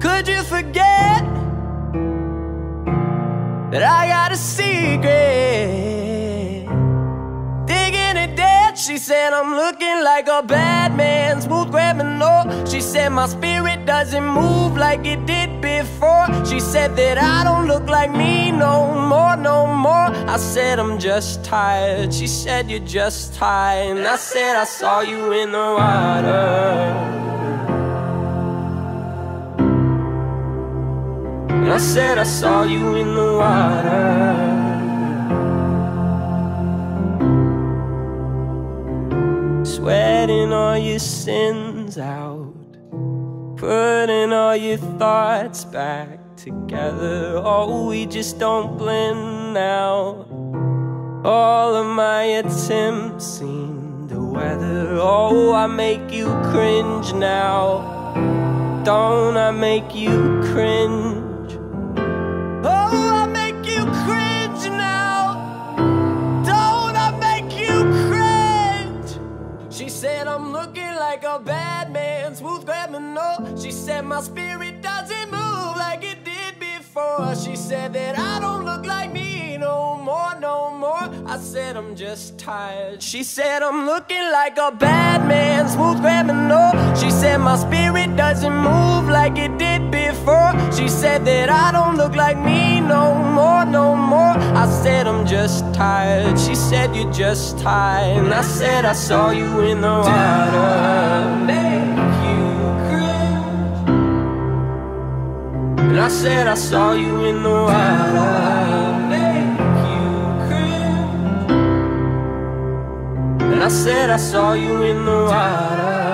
Could you forget that I got a secret? Digging it dead, she said I'm looking like a bad man, smooth criminal. She said my spirit doesn't move like it did before. She said that I don't look like me no more, no more. I said I'm just tired. She said you're just tired. And I said I saw you in the water. I said I saw you in the water. sweating all your sins out, putting all your thoughts back together. Oh, we just don't blend now. All of my attempts seem to weather. Oh, I make you cringe now. Don't I make you cringe? Like a bad man, smooth criminal. She said my spirit doesn't move like it did before. She said that I don't look like me no more, no more. I said I'm just tired. She said I'm looking like a bad man, smooth criminal. She said my spirit doesn't move like it did before. She said that I don't look like me just tired. She said you're just tired. And I said I saw you in the water. Make you cringe. And I said I saw you in the water. Make you cringe. And I said I saw you in the water.